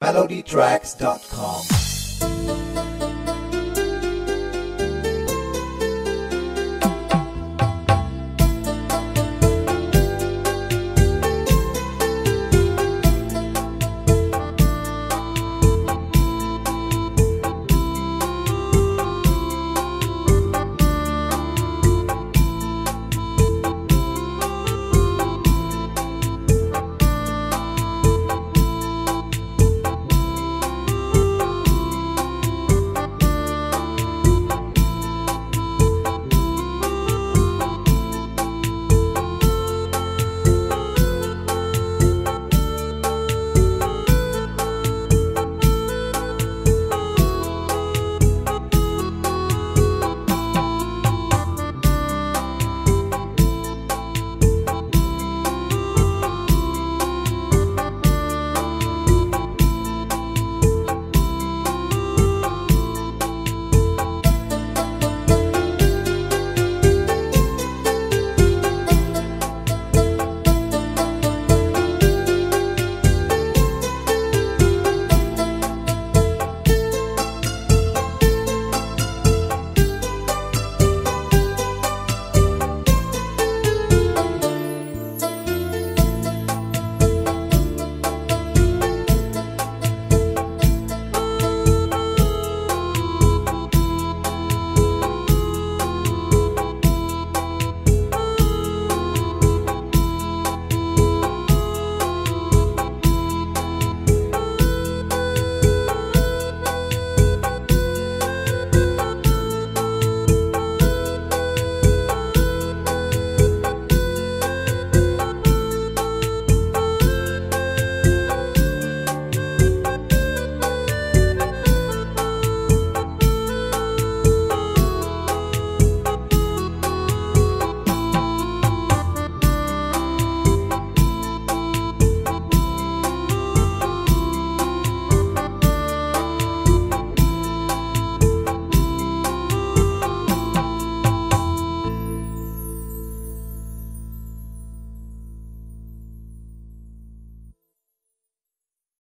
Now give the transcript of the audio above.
melodytracks.com